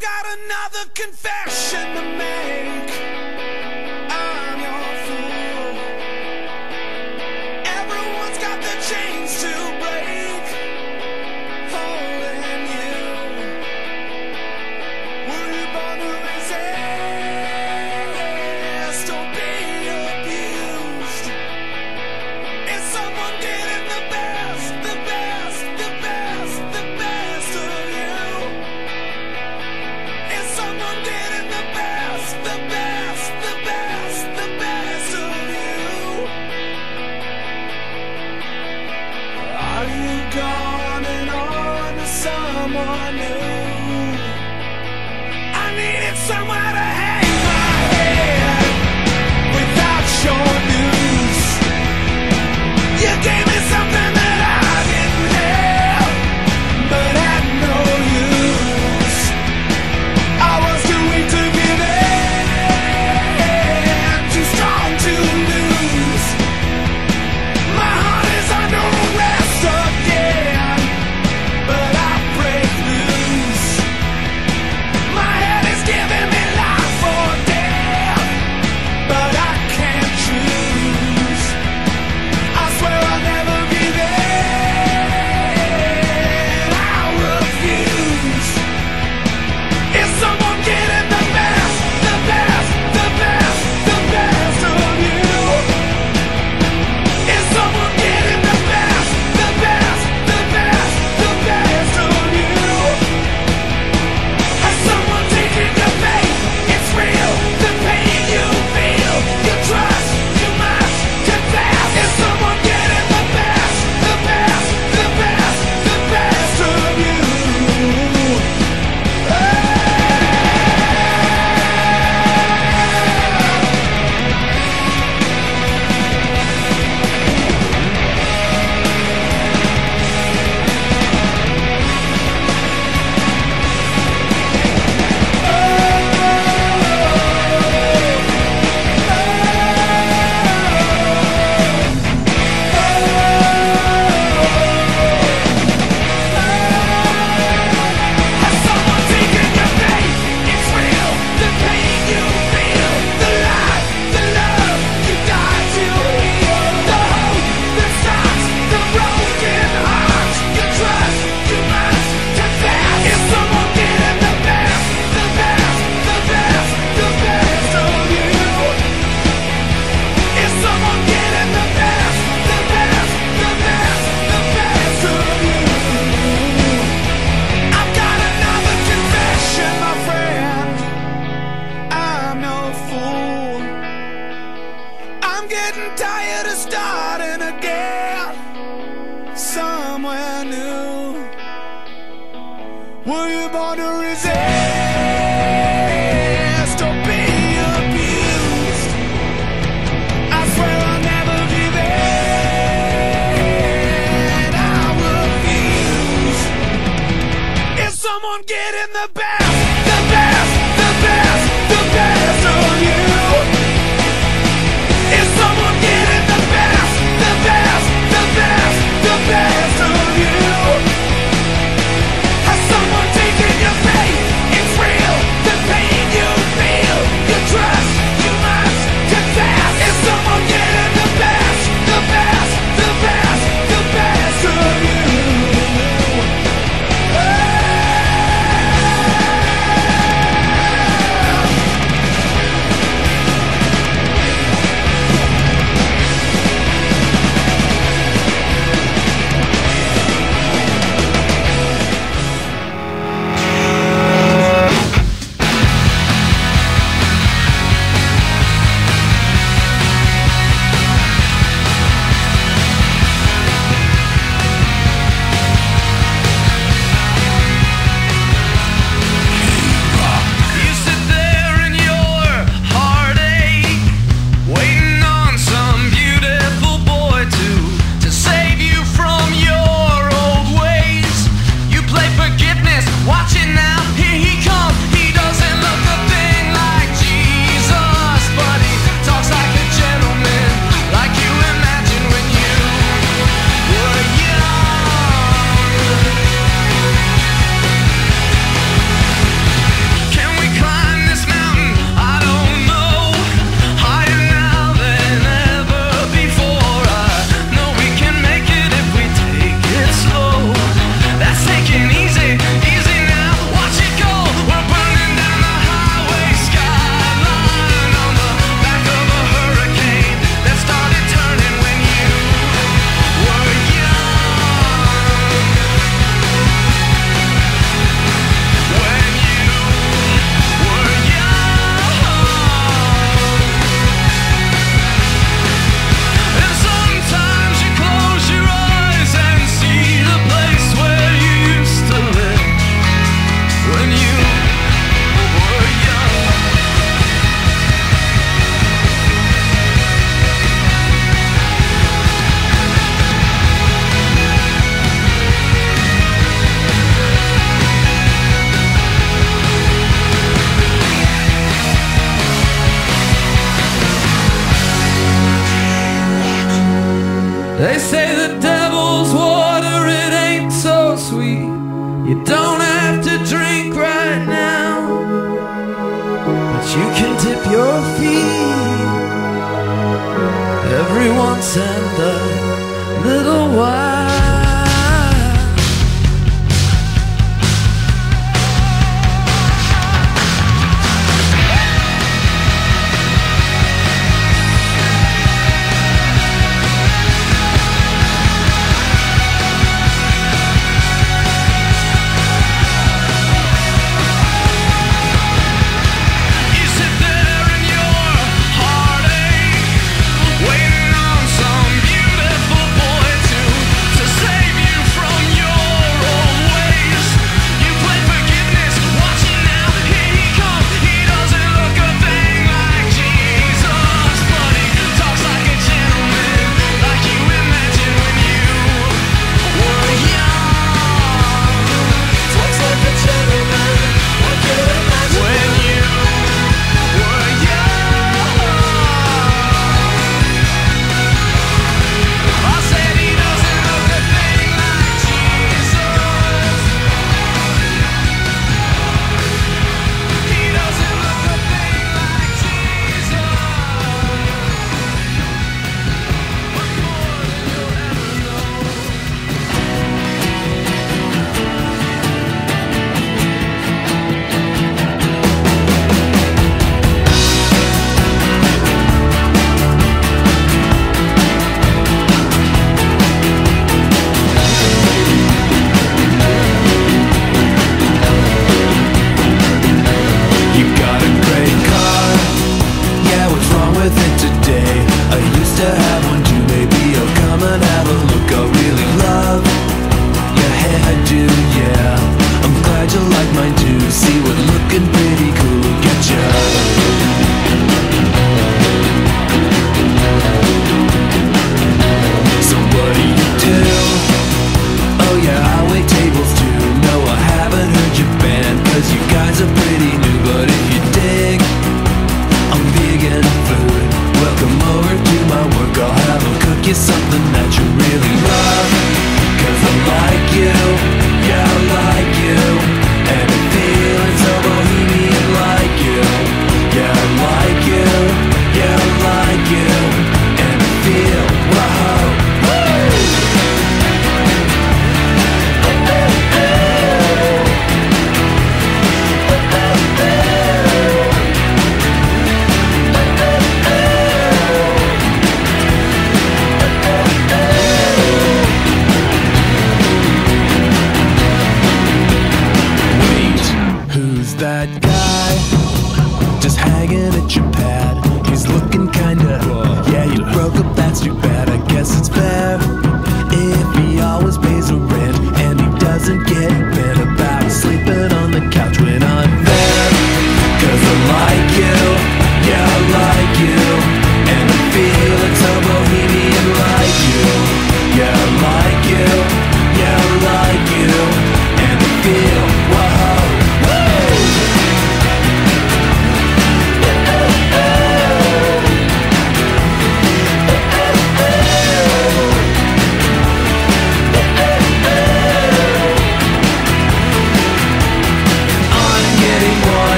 got another confession to make.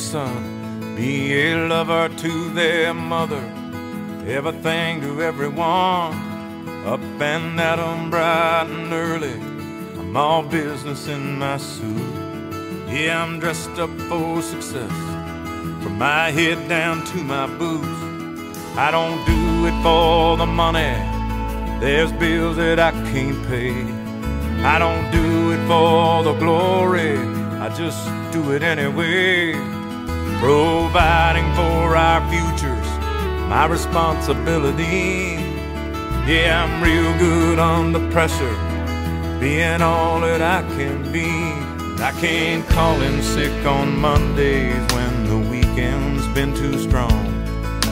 Son, be a lover to their mother, everything to everyone, up and at 'em bright and early. I'm all business in my suit. Yeah, I'm dressed up for success. From my head down to my boots. I don't do it for the money. There's bills that I can't pay. I don't do it for the glory. I just do it anyway. Providing for our futures, my responsibility. Yeah, I'm real good under pressure, being all that I can be. I can't call in sick on Mondays when the weekend's been too strong.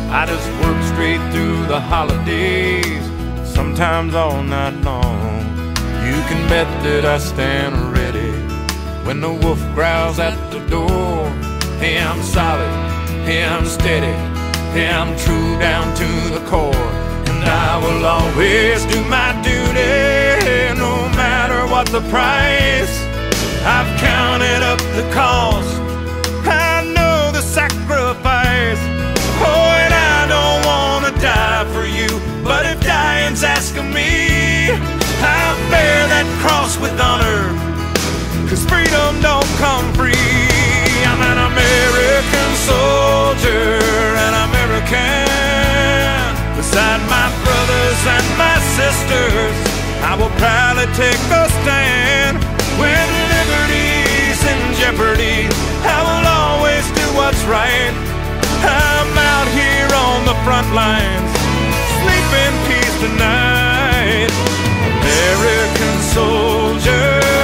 I just work straight through the holidays, sometimes all night long. You can bet that I stand ready when the wolf growls at the door. Hey, I'm solid, hey, I'm steady, hey, I'm true down to the core. And I will always do my duty, no matter what the price. I've counted up the cost, I know the sacrifice. Oh, and I don't wanna die for you, but if dying's asking me, I'll bear that cross with honor. Cause freedom don't come free. Beside my brothers and my sisters, I will proudly take a stand. When liberty's in jeopardy, I will always do what's right. I'm out here on the front lines, sleep in peace tonight. American soldier.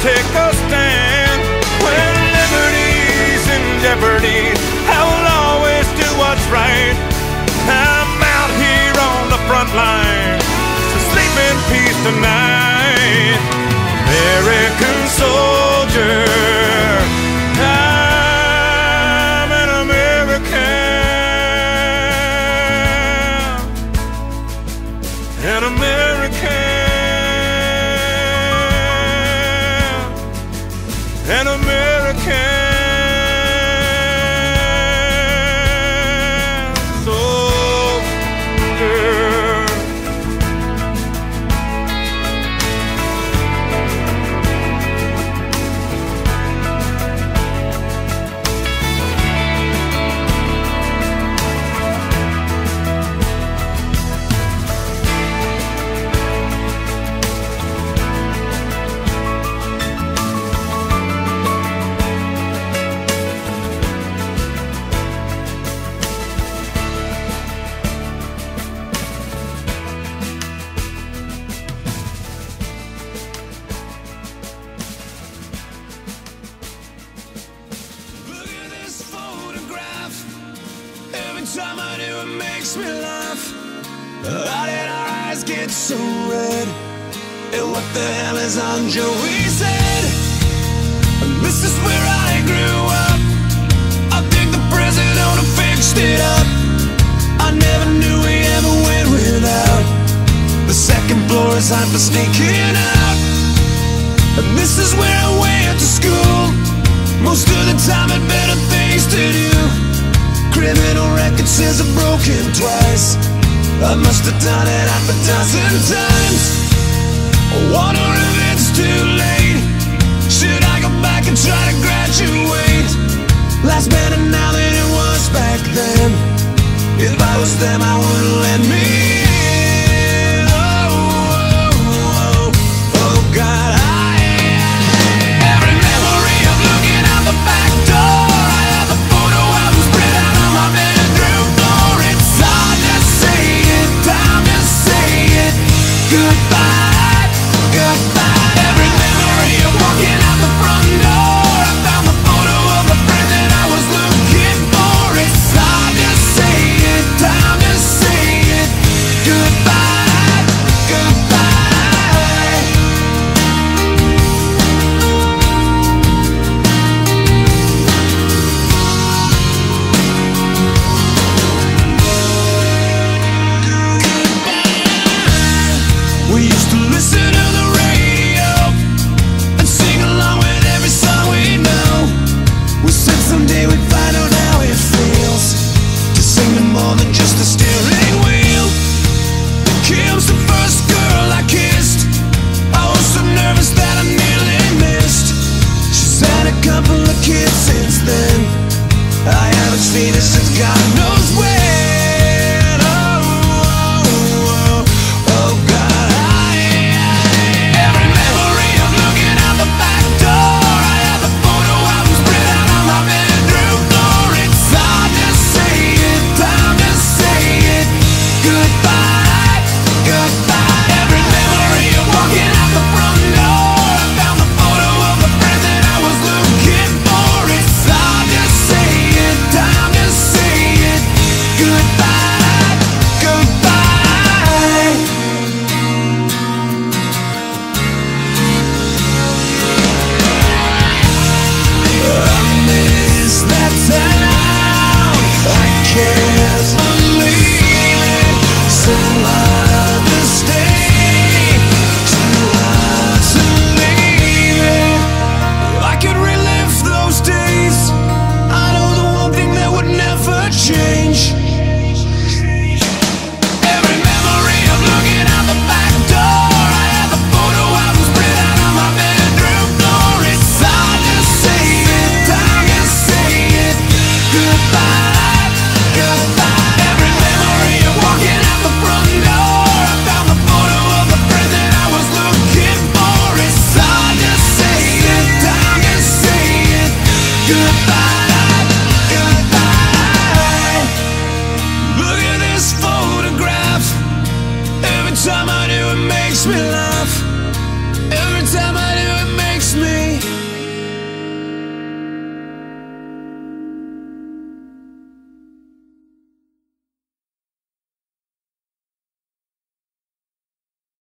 Take a stand. When liberty's in jeopardy, I will always do what's right. I'm out here on the front line, so sleep in peace tonight. American soldier. An American eyes get so red? And what the hell is on Joey's head? This is where I grew up. I think the president fixed it up. I never knew we ever went without. The second floor is hot for sneaking out. And this is where I went to school. Most of the time had better things to do. Criminal record says I've broken twice. I must have done it half a dozen times. I wonder if it's too late. Should I go back and try to graduate? Life's better now than it was back then. If I was them, I wouldn't let me